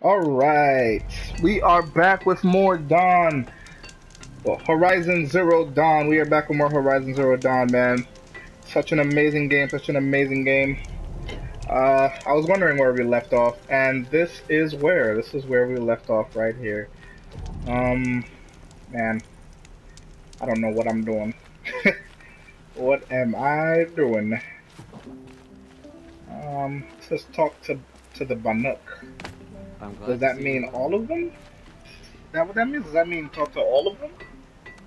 All right, we are back with more Dawn. Well, Horizon Zero Dawn. We are back with more Horizon Zero Dawn, man. Such an amazing game. Such an amazing game. Uh, I was wondering where we left off, and this is where. This is where we left off right here. Um, man, I don't know what I'm doing. what am I doing? Um, let's talk to to the Banuk. I'm glad Does that mean you. all of them? Is that what that means? Does that mean talk to all of them?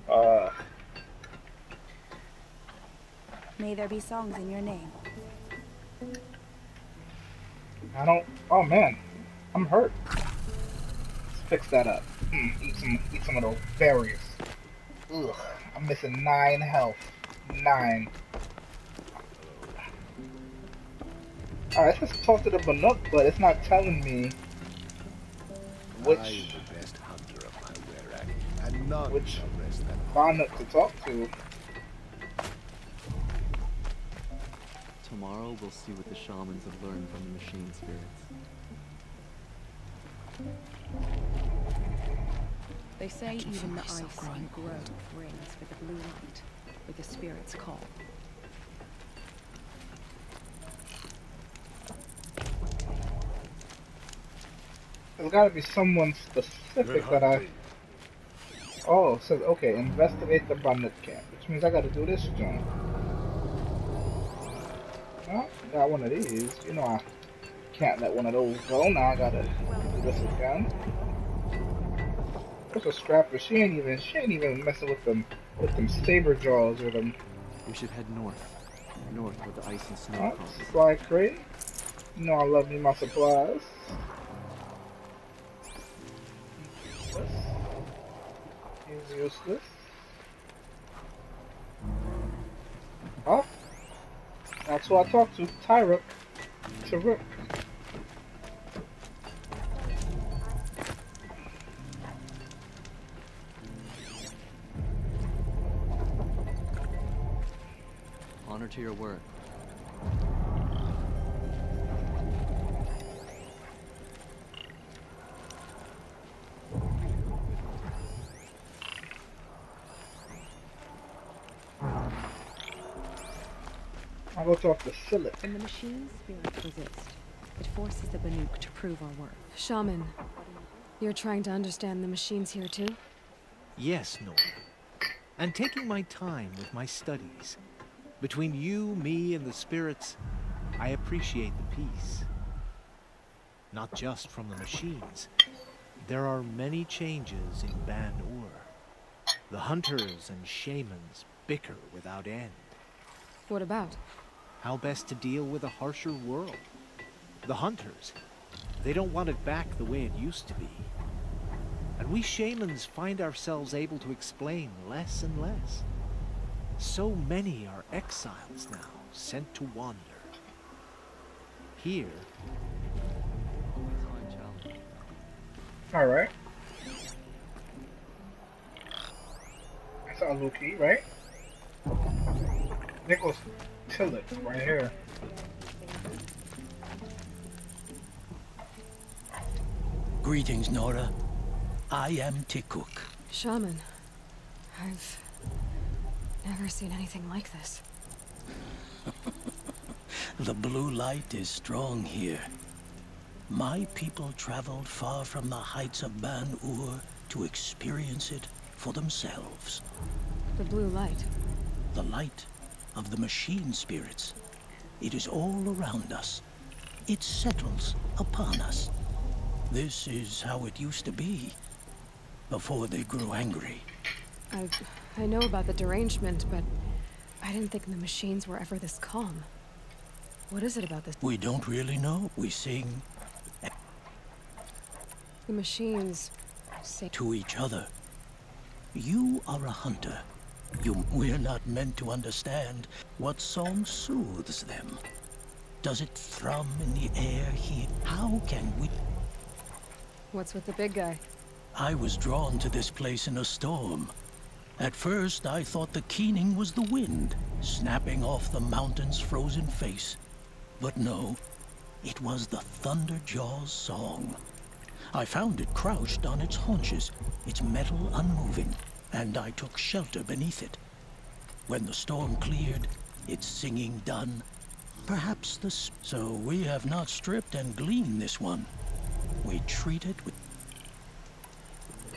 Uh, May there be songs in your name. I don't. Oh man, I'm hurt. Let's fix that up. Hmm, eat some, eat some of those berries. Ugh, I'm missing nine health. Nine. Alright, let's talk to the Banuk, but it's not telling me none Which- shall rest them. Banuk to talk to. Tomorrow we'll see what the shamans have learned from the machine spirits. They say even the ice in growth rings with the blue light, with the spirit's call. There's gotta be someone specific that I. Oh, so okay, investigate the bandit camp, which means I gotta do this joint. Well, got one of these. You know I can't let one of those go. Now I gotta do this again. There's a scrapper. She ain't even. She ain't even messing with them. With them saber jaws or them. We should head north. North with the ice and snow crosses. supply crate. You know I love me my supplies. Useless. Oh, that's who I talked to. Tyruk. Tyruk. I'll go talk to Silik. When the machine spirits resist, it forces the Banuk to prove our worth. Shaman, you're trying to understand the machines here too? Yes, Nora. And taking my time with my studies. Between you, me, and the spirits, I appreciate the peace. Not just from the machines. There are many changes in Ban Ur. The hunters and shamans bicker without end. What about? How best to deal with a harsher world? The hunters, they don't want it back the way it used to be. And we shamans find ourselves able to explain less and less. So many are exiles now, sent to wander. Here. Alright. That's Aluki, right? Nicholas Tillich, right here. Greetings, Nora. I am Tikuk. Shaman, I've never seen anything like this. The blue light is strong here. My people traveled far from the heights of Ban Ur to experience it for themselves. The blue light. The light of the machine spirits. It is all around us. It settles upon us. This is how it used to be before they grew angry. I I know about the derangement, but I didn't think the machines were ever this calm. What is it about this? We don't really know. We sing The machines say to each other. You are a hunter. You, we're not meant to understand what song soothes them. Does it thrum in the air here? How can we? what's with the big guy? I was drawn to this place in a storm. At first, I thought the keening was the wind, snapping off the mountain's frozen face. But no, it was the Thunderjaw's song. I found it crouched on its haunches, its metal unmoving, and I took shelter beneath it. When the storm cleared, its singing done, perhaps the... So we have not stripped and gleaned this one. We treat it with...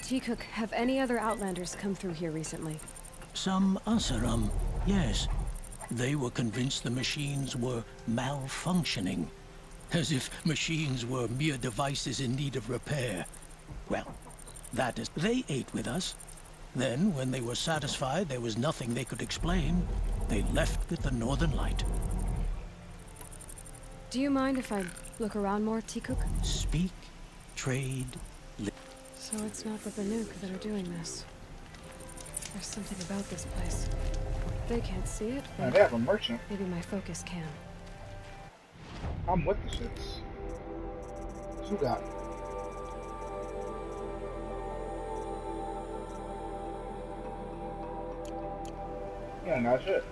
T-Cook, have any other Outlanders come through here recently? Some Oseram, yes. They were convinced the machines were malfunctioning. As if machines were mere devices in need of repair. Well, that is... They ate with us. Then, when they were satisfied there was nothing they could explain, they left with the Northern Light. Do you mind if I look around more, T-Cook? Speak, trade, li- So it's not the Banuk that are doing this. There's something about this place. They can't see it, Man, but they have a merchant. maybe my focus can. I'm with the shits. What you got? Yeah, not shit.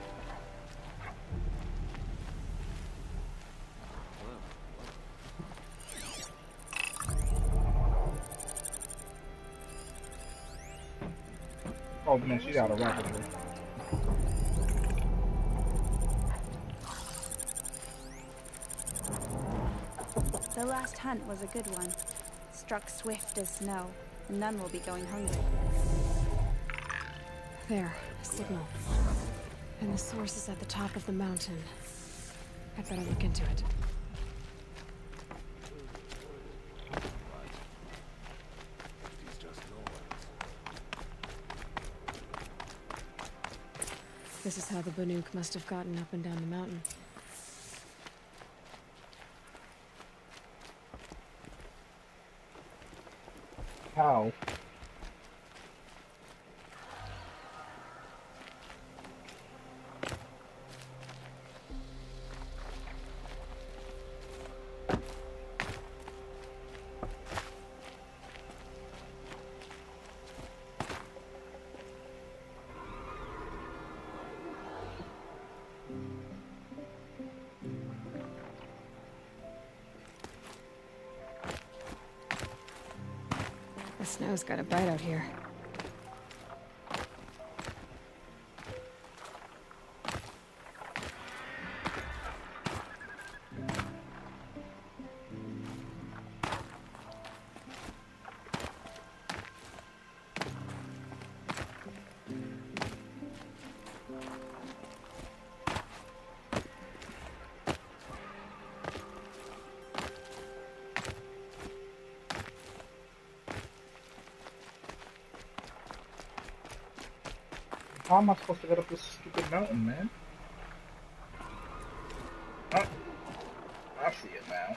Oh man, she got a rocket. The last hunt was a good one. Struck swift as snow, and none will be going hungry. There, a signal. And the source is at the top of the mountain. I'd better look into it. This is how the Banuk must have gotten up and down the mountain. How? Snow's got a bite out here. How am I supposed to get up this stupid mountain, man? Oh, I see it now.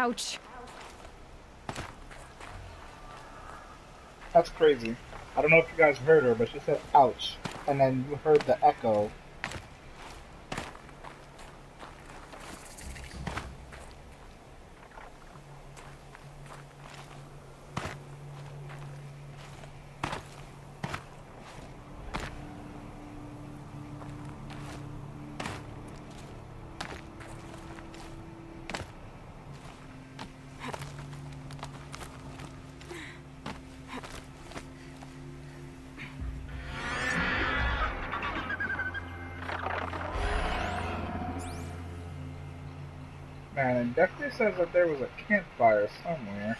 Ouch! That's crazy. I don't know if you guys heard her, but she said ouch. And then you heard the echo. Says that there was a campfire somewhere.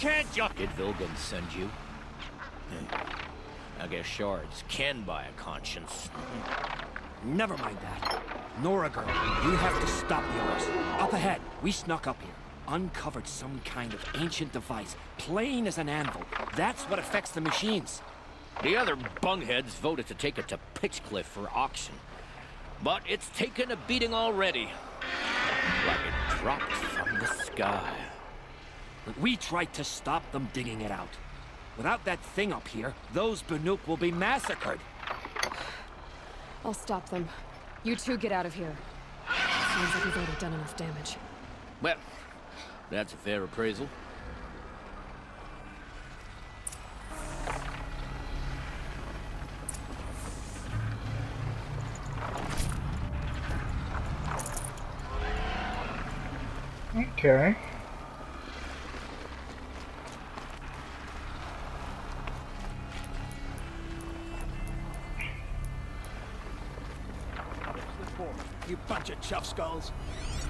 can't jump. Did Vilgun send you? Hmm. I guess shards can buy a conscience. Hmm. Never mind that. Nora girl, you have to stop the others. Up ahead, we snuck up here. Uncovered some kind of ancient device, plain as an anvil. That's what affects the machines. The other bungheads voted to take it to Pitchcliff for auction. But it's taken a beating already. Like it dropped from the sky. We tried to stop them digging it out. Without that thing up here, those Banuk will be massacred. I'll stop them. You two get out of here. Seems like we've already done enough damage. Well, that's a fair appraisal. Okay. Bunch chuff skulls.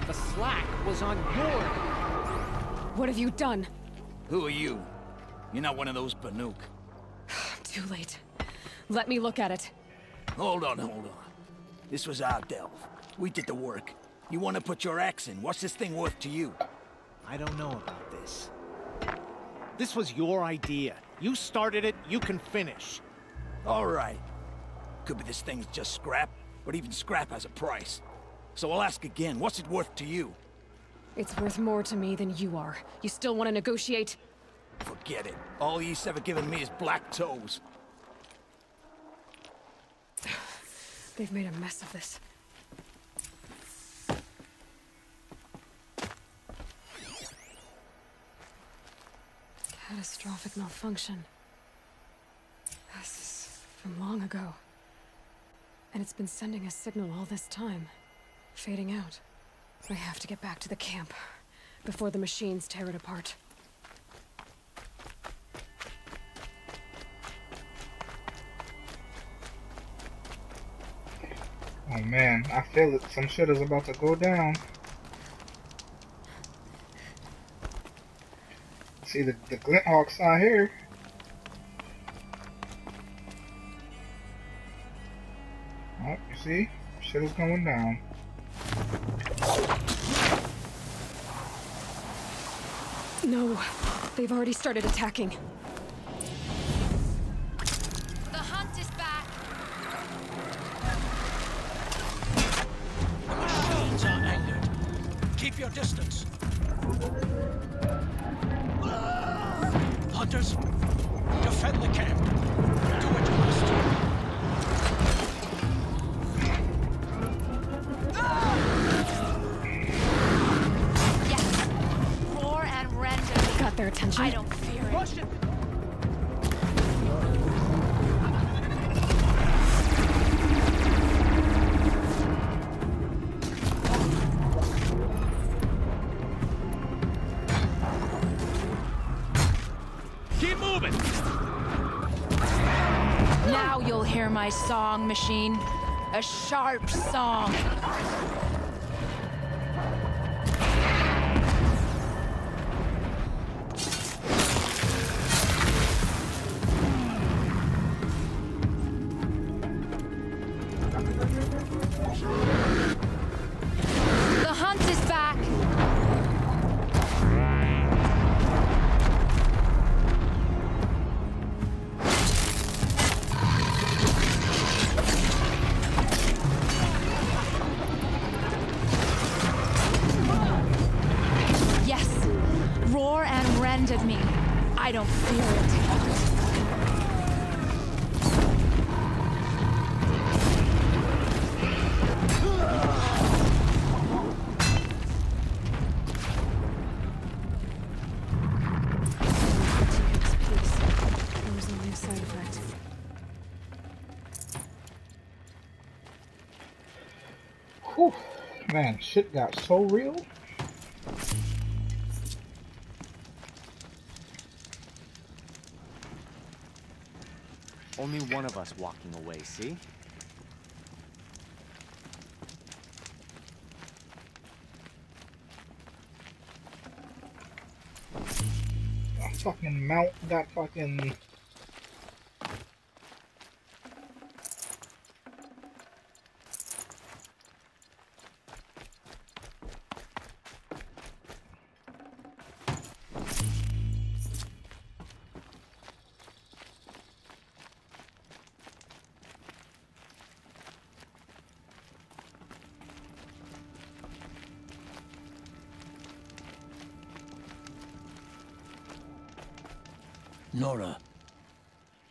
The slack was on your... What have you done? Who are you? You're not one of those Banuk. Too late. Let me look at it. Hold on, hold on. This was our delve. We did the work. You want to put your axe in? What's this thing worth to you? I don't know about this. This was your idea. You started it, you can finish. All right. Could be this thing's just scrap, but even scrap has a price. So I'll ask again, what's it worth to you? It's worth more to me than you are. You still want to negotiate? Forget it. All ye's ever given me is black toes. They've made a mess of this. Catastrophic malfunction. This is from long ago. And it's been sending a signal all this time. Fading out. I have to get back to the camp. Before the machines tear it apart. Oh man, I feel it. Some shit is about to go down. See the the Glint Hawks out here. Oh, you see? Shit is going down. No, they've already started attacking. The hunt is back. The machines are angered. Keep your distance. Hunters, defend the camp. Do what you must. Their attention. I don't fear it. Keep moving! Now you'll hear my song, machine. A sharp song. Man, shit got so real. Only one of us walking away, see? Fucking mount that fucking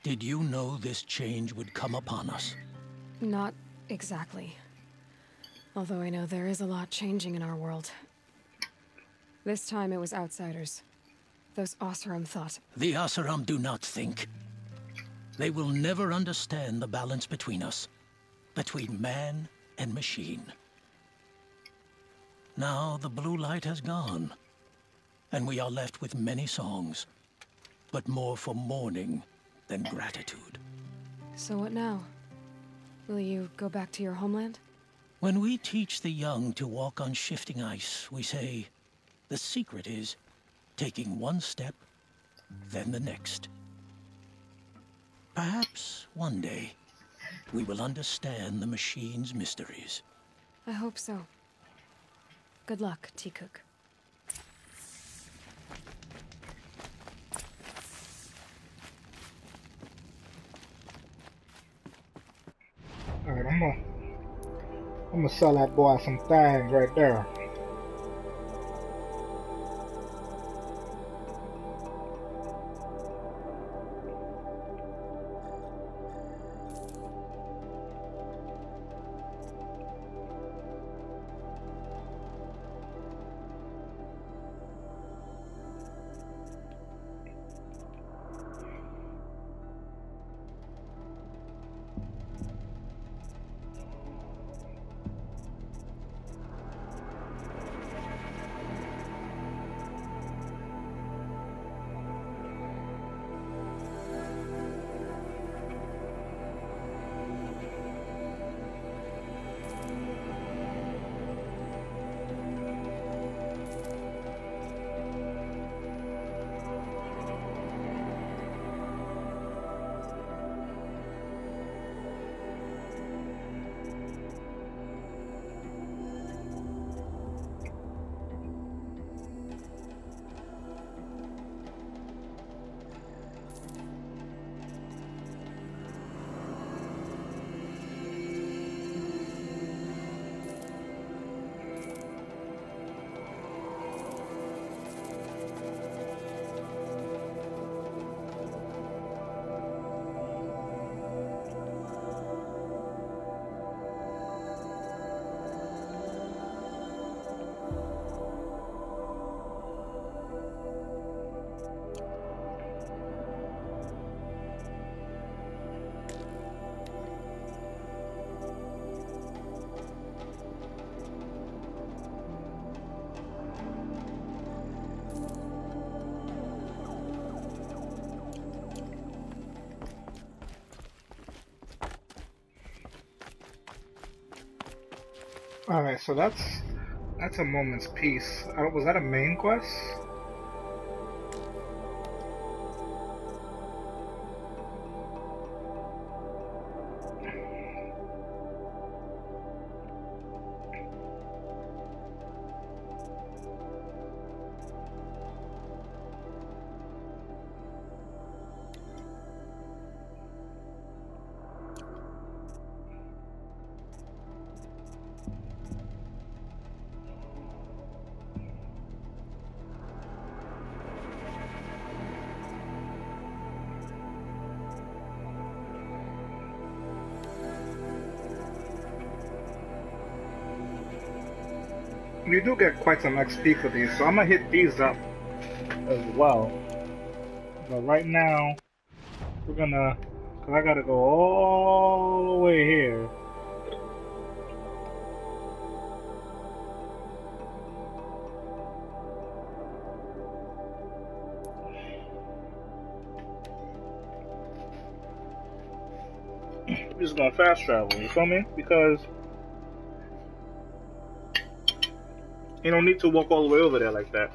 did you know this change would come upon us? Not exactly. Although I know there is a lot changing in our world. This time it was outsiders. Those Oseram thought. The Oseram do not think. They will never understand the balance between us, between man and machine. Now the blue light has gone, and we are left with many songs, but more for mourning than gratitude. So what now? Will you go back to your homeland? When we teach the young to walk on shifting ice, we say, the secret is taking one step, then the next. Perhaps one day we will understand the machine's mysteries. I hope so. Good luck, T-Cook. Alright, I'm gonna I'm gonna sell that boy some things right there. Alright, so that's that's a moment's peace. Uh, was that a main quest? Get quite some XP for these, so I'm gonna hit these up as well. But right now, we're gonna, cause I gotta go all the way here. Just gonna fast travel, you feel me? Because you don't need to walk all the way over there like that.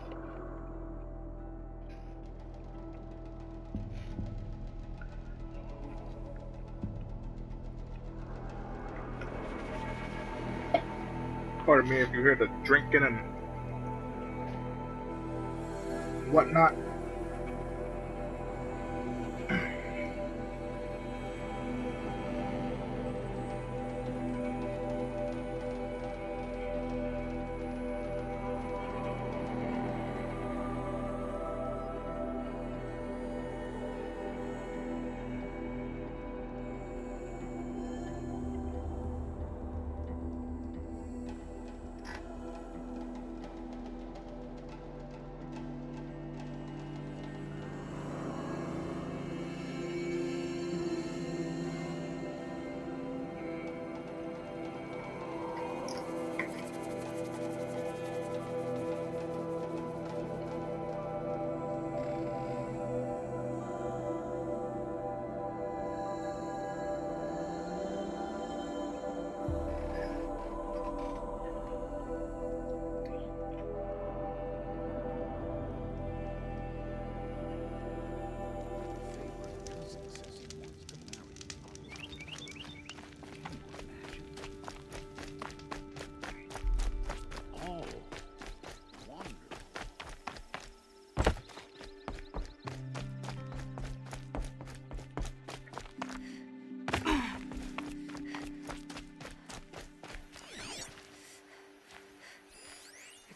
Pardon me if you hear the drinking and whatnot.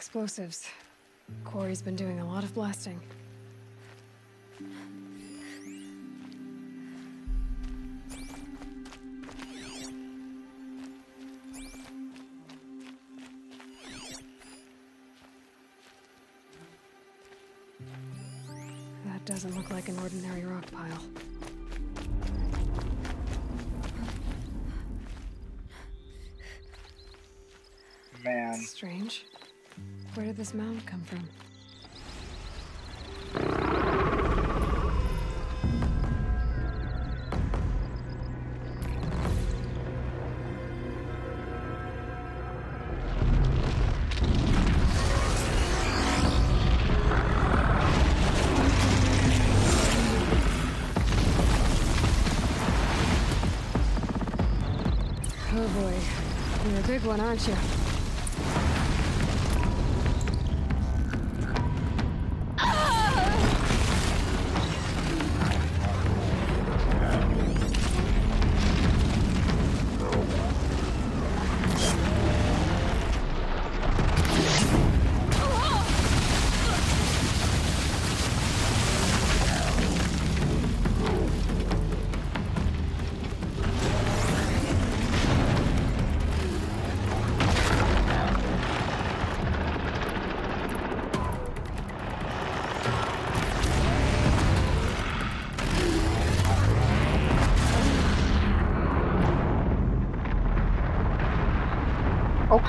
Explosives. Corey's been doing a lot of blasting. That doesn't look like an ordinary rock pile. Man. Strange. Where did this mound come from? Oh boy. You're a big one, aren't you?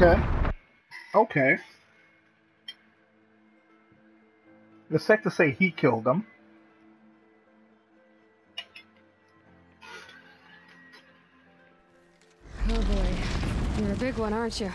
Okay. Okay. The sector say he killed them. Oh boy. You're a big one, aren't you?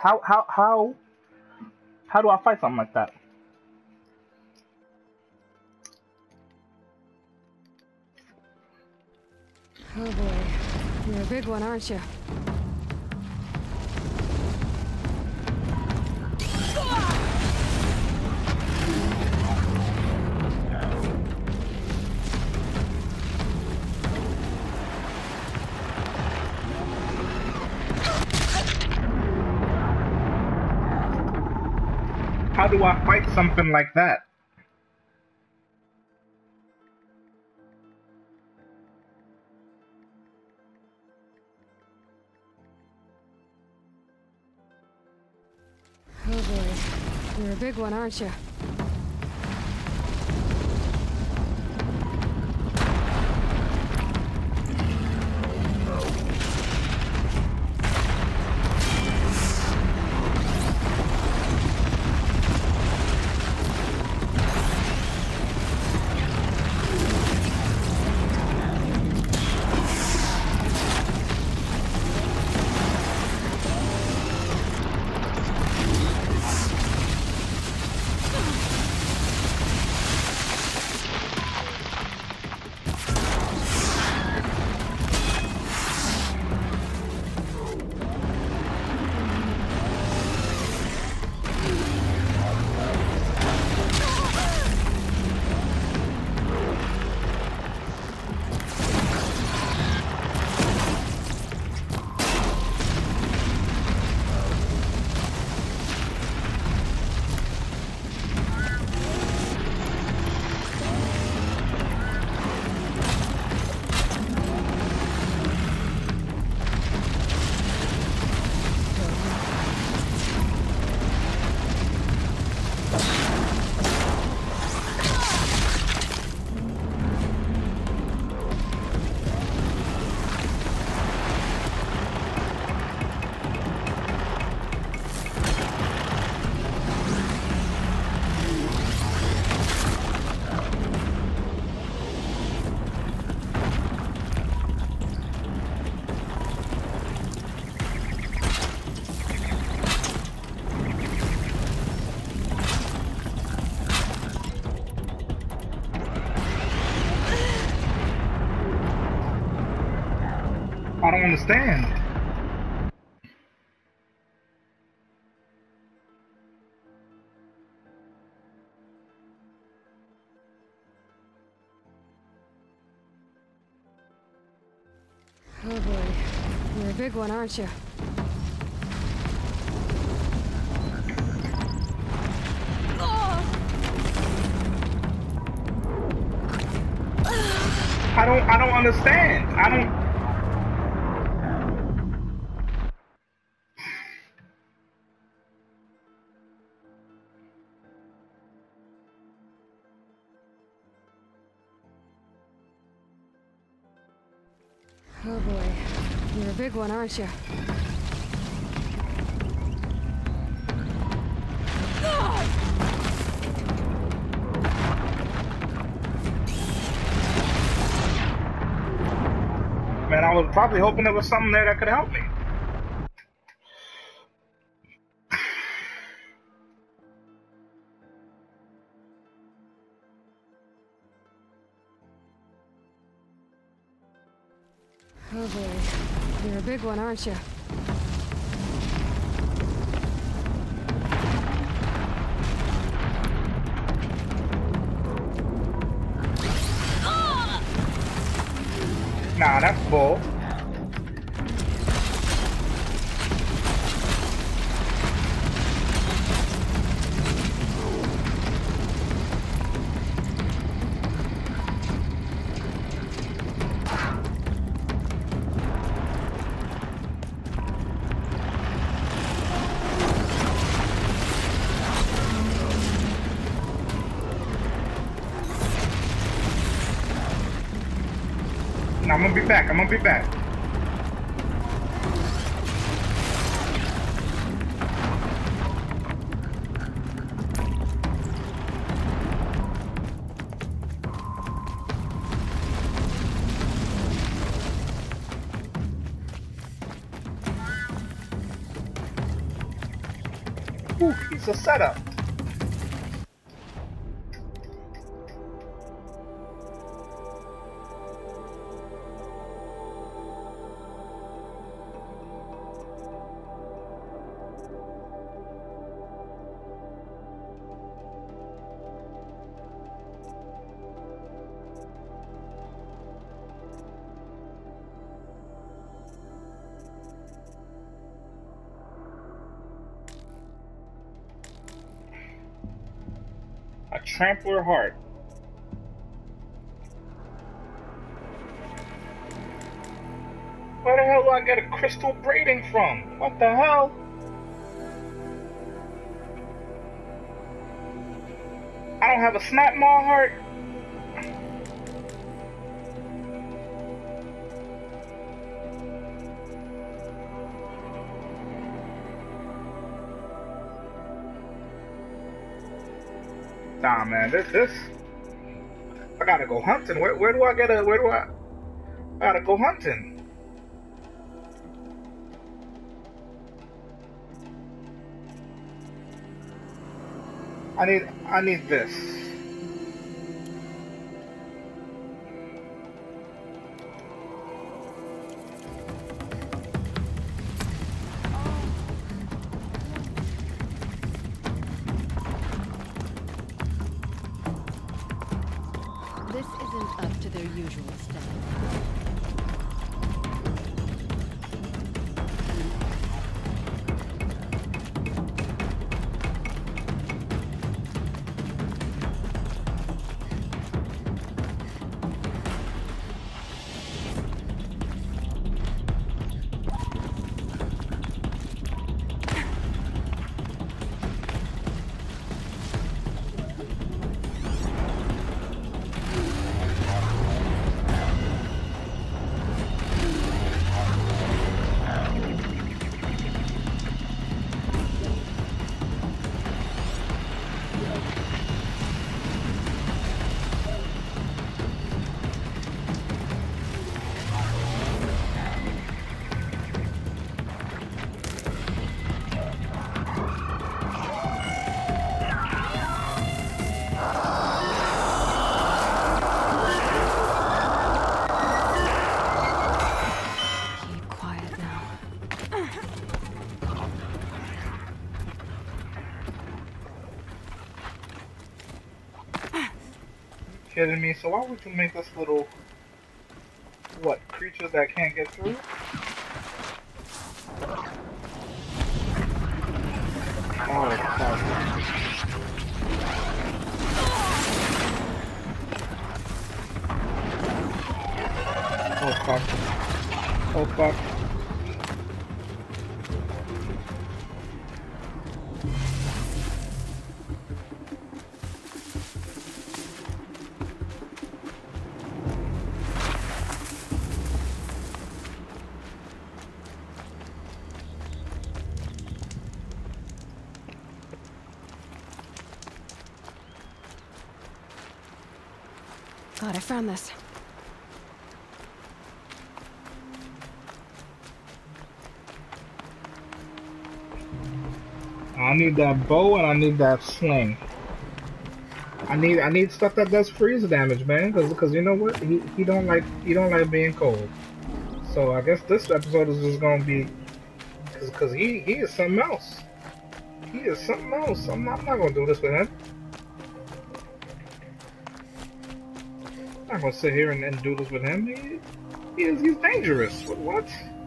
How how how how do I fight something like that? Oh boy. You're a big one, aren't you? Something like that? Oh boy. You're a big one, aren't you? Don't understand. Oh boy. You're a big one, aren't you? I don't I don't understand. One, aren't you? man, I was probably hoping there was something there that could help me. Oh boy. You're a big one, aren't you? Nah, that's bull. I'm gonna be back. Ooh, it's a setup. Trampler Heart. Where the hell do I get a crystal braiding from? What the hell? I don't have a Snapmaw heart. Nah, man, this this. I gotta go hunting. Where where do I get a? Where do I? I gotta go hunting. I need I need this. This Kidding me? So why would you make this little what creatures that can't get through? Need that bow and I need that sling. I need I need stuff that does freeze damage, man. Cause, cause you know what? He he don't like he don't like being cold. So I guess this episode is just gonna be, cause, cause he he is something else. He is something else. I'm not, I'm not gonna do this with him. I'm not gonna sit here and, and do this with him. He, he is he's dangerous. What? what?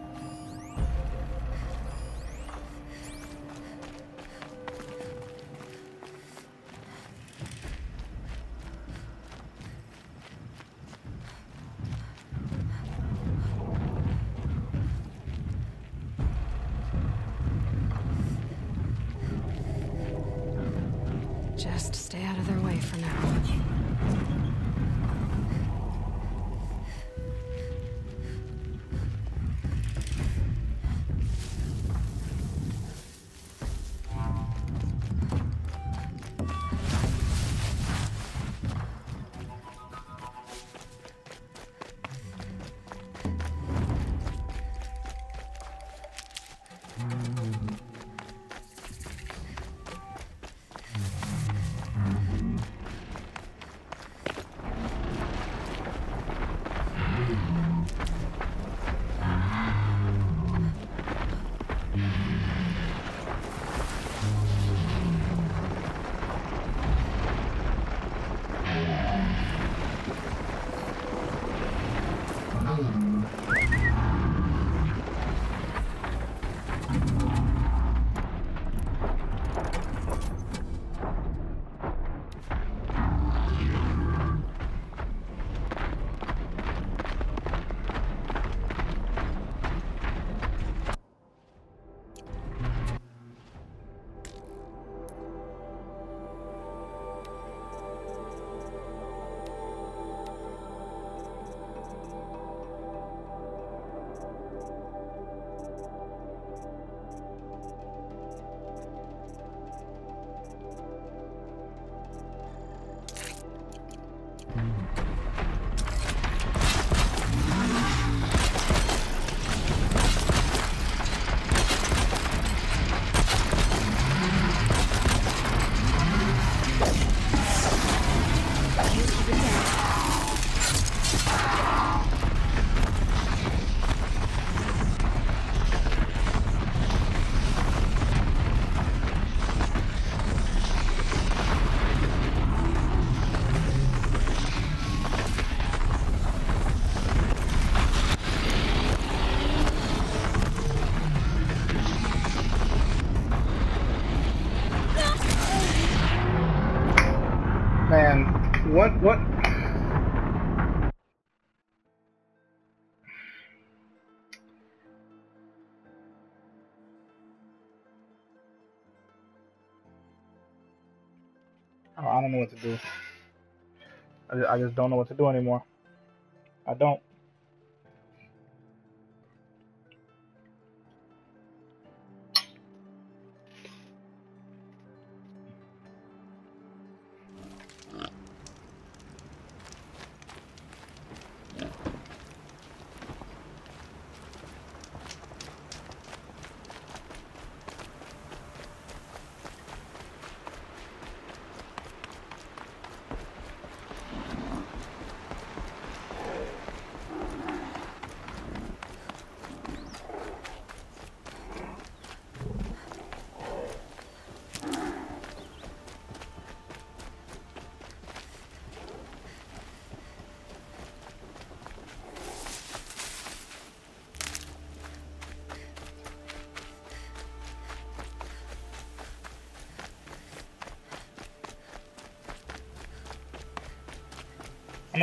I just, don't know what to do anymore.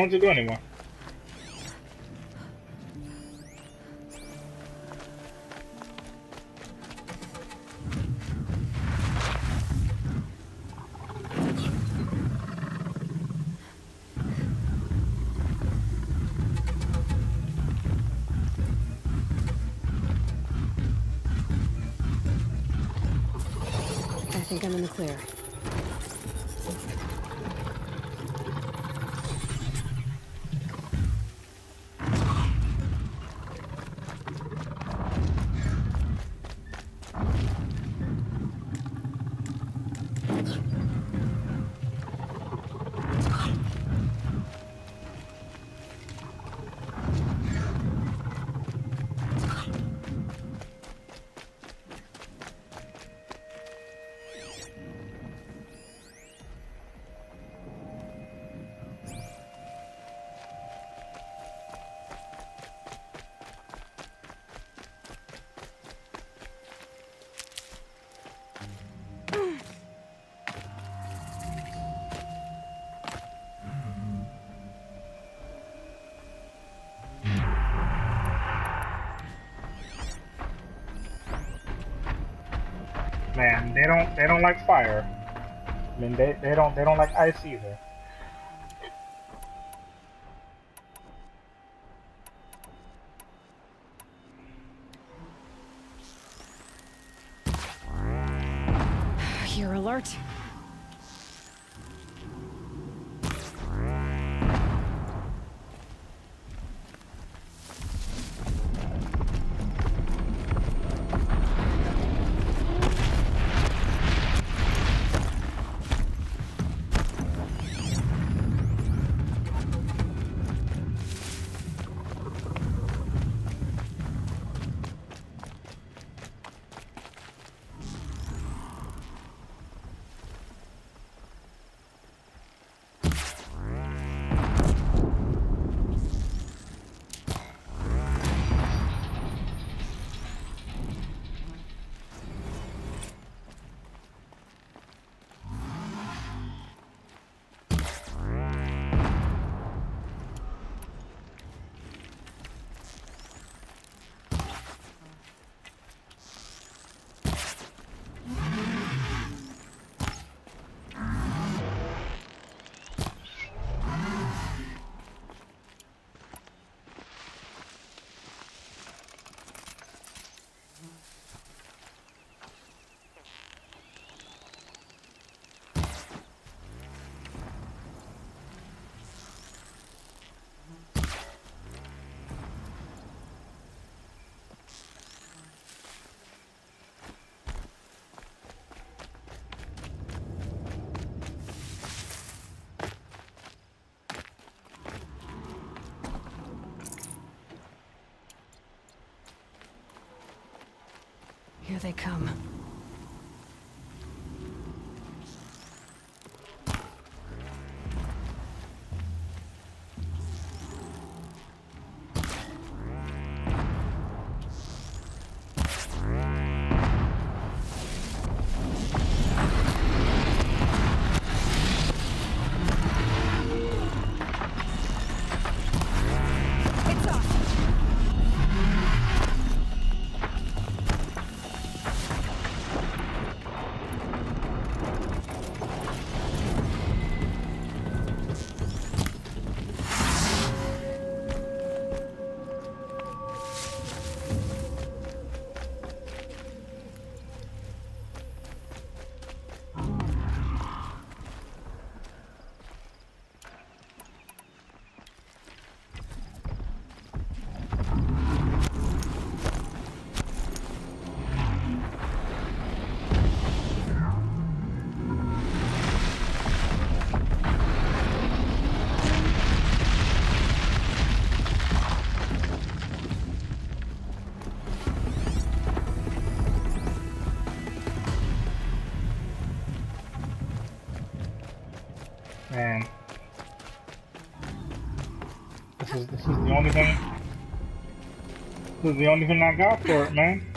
What to do anymore. Man, they don't they don't like fire. I mean they, they don't they don't like ice either. Here they come. Only thing this is the only thing I got for it, man.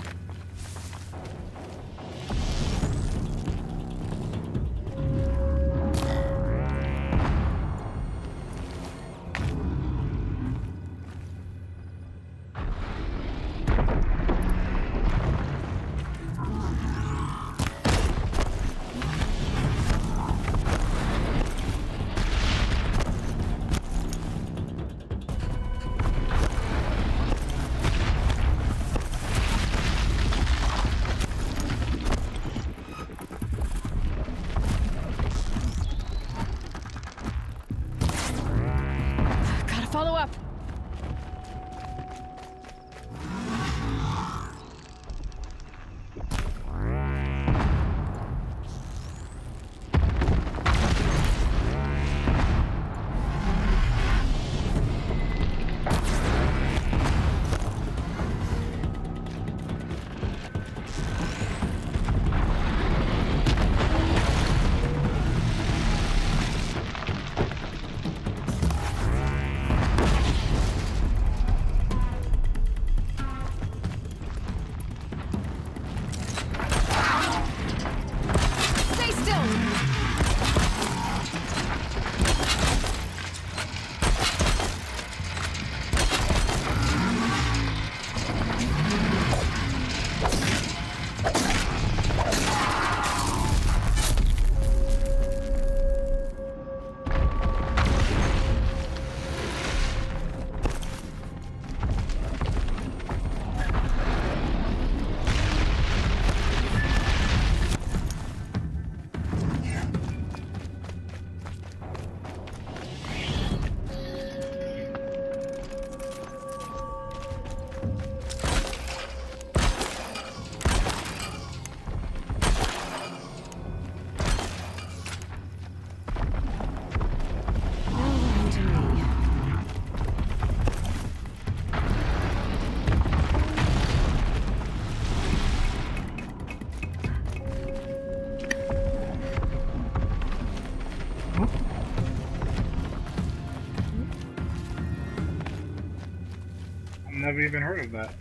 Even heard of that.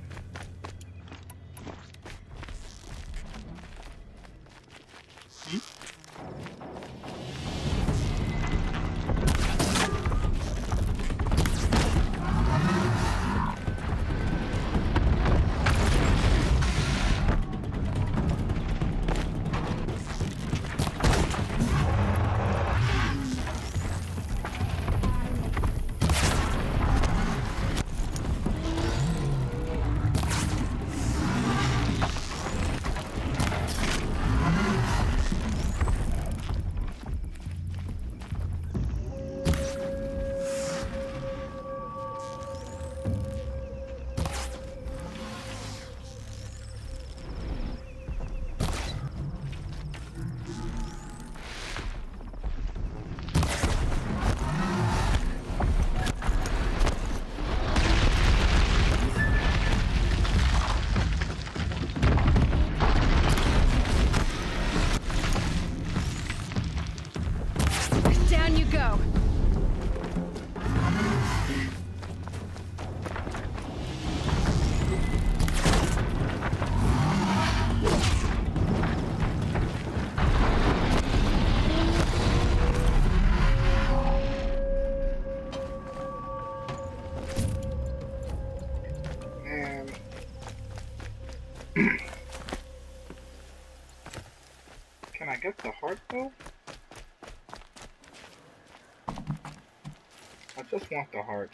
I just want the heart.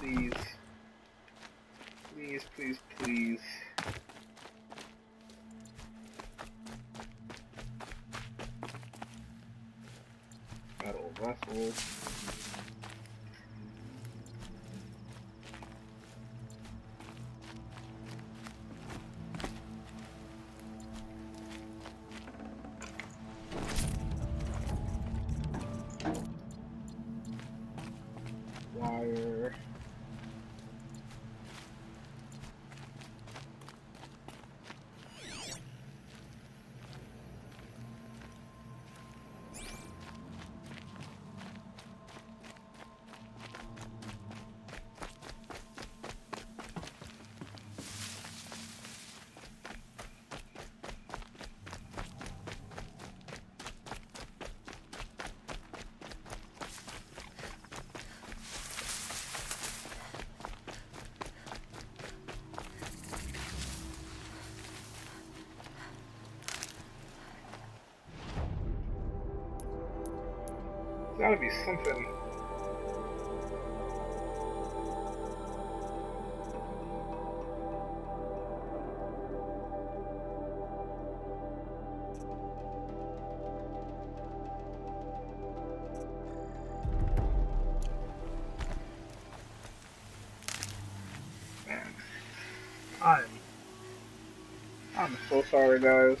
Please. Please, please, please. Gotta be something. Man, I'm I'm so sorry, guys.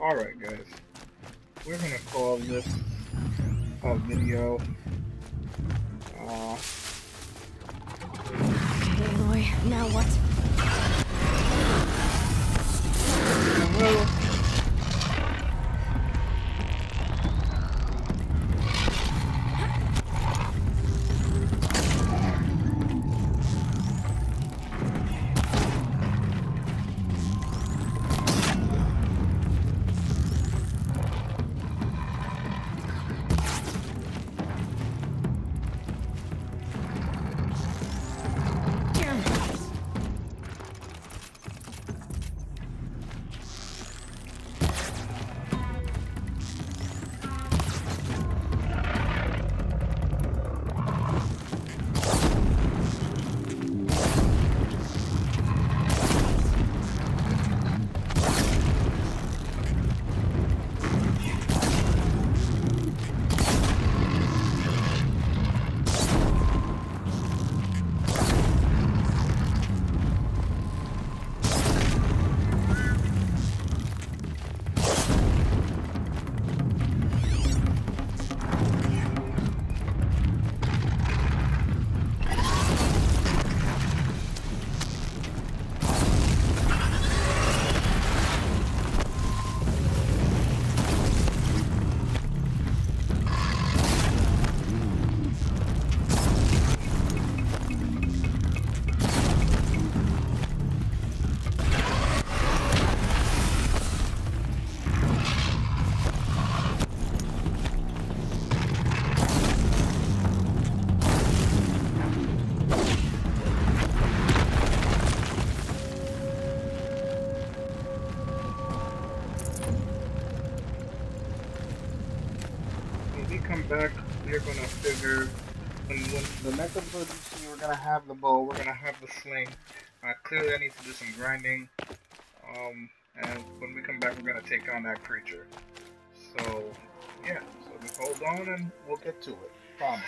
Alright, guys. We're gonna call this a video. Uh, Okay, Aloy, now what? Sling. Uh, clearly, I need to do some grinding. Um, and when we come back, we're gonna take on that creature. So, yeah. So hold on, and we'll get to it. Promise.